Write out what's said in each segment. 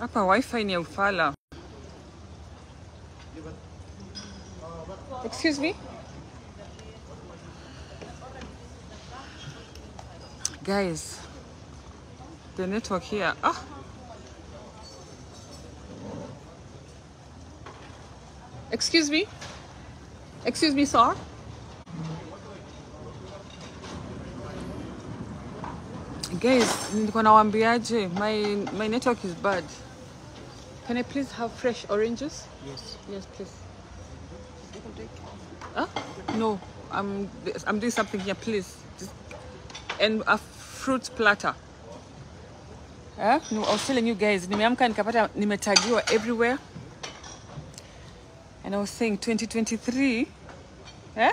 Hapa wifi ni ya ufala. Excuse me? Guys, the network here. Ah. Excuse me? Excuse me, sir? Guys, nilikuwa nawaambiaje, my, my network is bad. Can I please have fresh oranges? Yes. Yes, please. Huh? No, I'm I'm doing something here, please. Just, and a fruit platter. Huh? No, I was telling you guys, nimeamka nikapata nimetagiwa everywhere. And I was saying 2023 eh?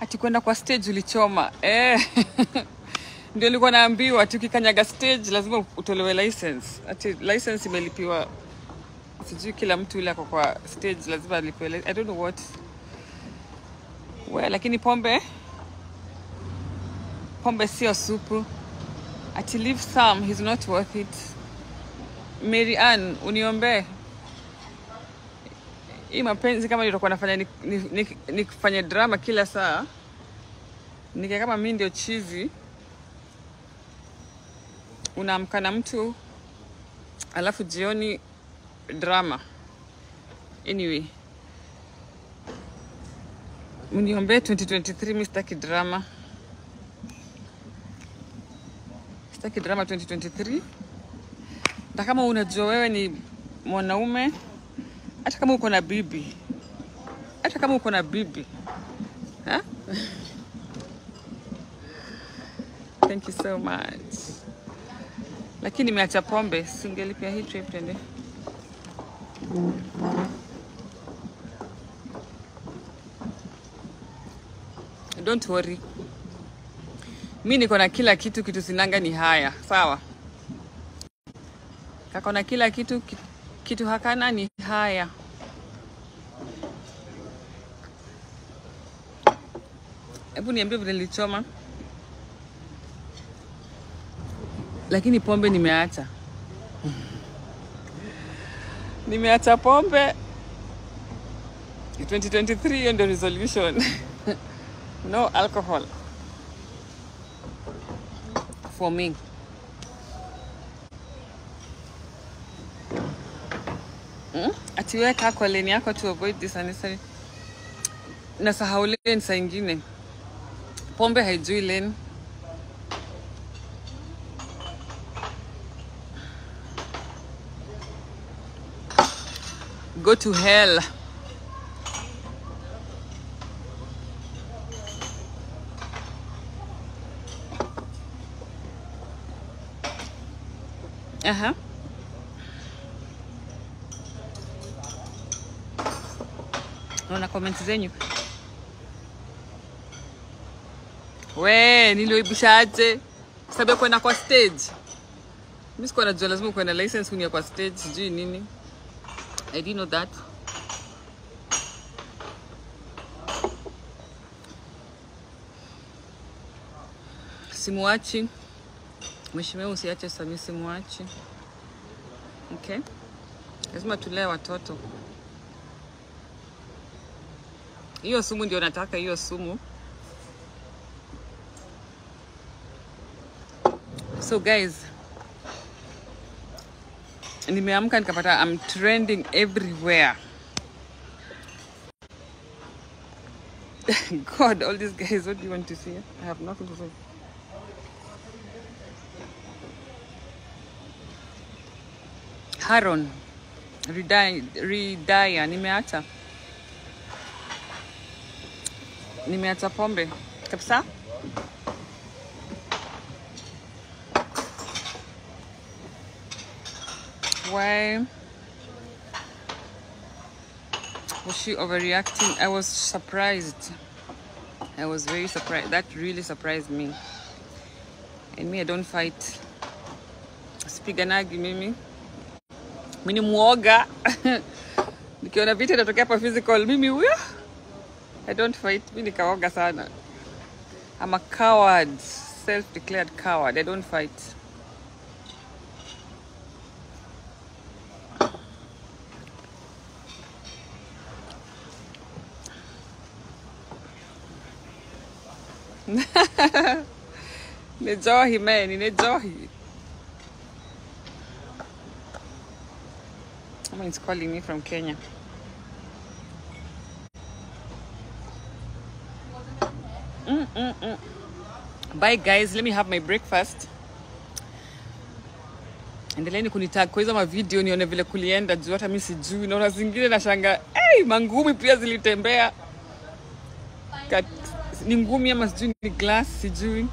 Ati kwenda kwa stage ulichoma eh. Ndio nilikuwa naambiwa tukikanyaga stage lazima utolewe license. Ati license imelipiwa sijui kila mtu yule ako kwa stage lazima alipewe I don't know what. Well, lakini pombe pombe sio supu. Ati leave some he's not worth it. Mary Ann uniombee. Hii mapenzi kama nitakuwa nafanya nikifanya ni, ni, ni drama kila saa nika kama mi ndio chizi unaamka na mtu alafu jioni drama. Anyway. Mniombee 2023 mi sitaki drama. Sitaki drama 2023 na kama unajua wewe ni mwanaume hata kama uko na bibi hata kama uko na bibi ha? thank you so much lakini nimeacha pombe singelipia hii trip tende don't worry. Mi niko na kila kitu kitu sinanga ni haya. Sawa. Kako na kila kitu kitu hakana ni haya. Hebu niambie vile nilichoma lakini pombe nimeacha. Nimeacha pombe. 2023 hiyo ndio resolution. No alcohol. For me. Hmm? atiweka kwa leni yako to avoid this unnecessary nasahau lane saa ingine. Pombe haijui lane go to hell Uh huh. Naona comment zenyu. We, nilioibishaje? Sababu ya kwenda kwa stage. Mimi sikuwa najua lazima uwe na license kuingia kwa stage, sijui nini. I didn't know that. Simuachi. Mheshimiwa usiache Samia simuachi. Okay? Lazima tulee watoto. Hiyo sumu ndio nataka, hiyo sumu. So guys, nimeamka nikapata I'm trending everywhere. God, all these guys, what do you want to see? I have nothing to say. Haron Ridaya, Ridaya nimeacha nimeacha pombe kabisa. Why was she overreacting? I was surprised. I was very surprised. That really surprised me. And me, I don't fight. Sipiganagi mimi. mi ni mwoga nikiona vita inatokea hapa physical mimi i don't fight mi nikaoga sana I'm a coward self declared coward i don't fight Nejohi man, Nejohi. Someone's calling me from Kenya. Mm-mm-mm. Bye guys, let me have my breakfast. Endeleeni kunitag kwa hizo mavideo nione vile kulienda juu hata mi sijui. Naona zingine nashanga hey, mangumi pia zilitembea Kat, ni ngumi ama sijui ni glass sijui,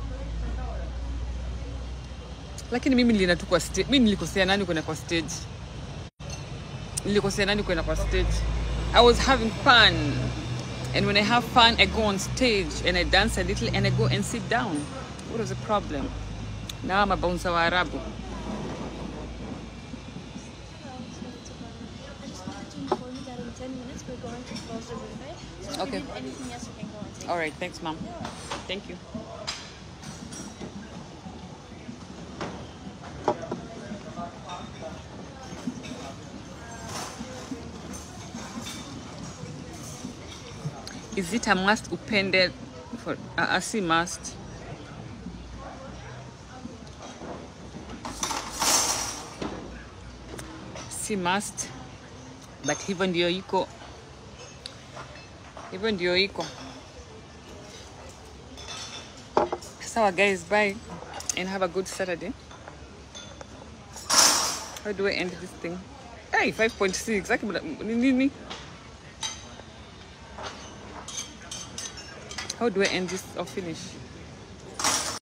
lakini mimi nilienda tu kwa stage. Mimi nilikosea nani kwenda kwa stage? Nilikosea nani kwenda kwa stage? I was having fun. And when I have fun, I go on stage and I dance a little and I go and sit down. What was the problem? Now I'm a bouncer wa Arabu. Minutes we're going to close the buffet. So if Okay. you need anything else, you can go and take All right, thanks, mom. Thank you. Is it a must upende for uh, si must? Si must, but hivyo ndio iko, hivyo ndio iko. Sawa guys, bye and have a good Saturday. How do I end this thing? Hey, 5.6. Aki mna- ni nini? How do I end this or finish?